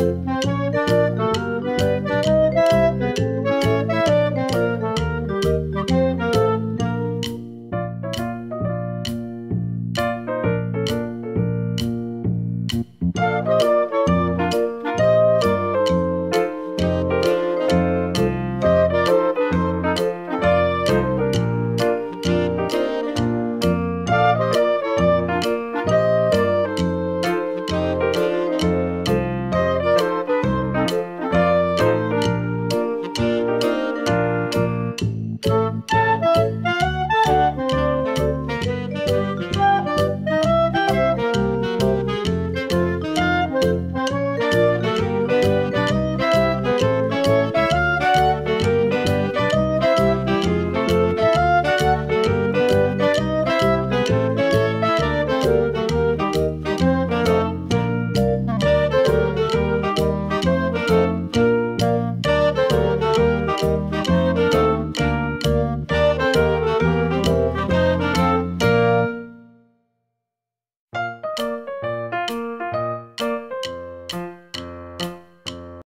Música Música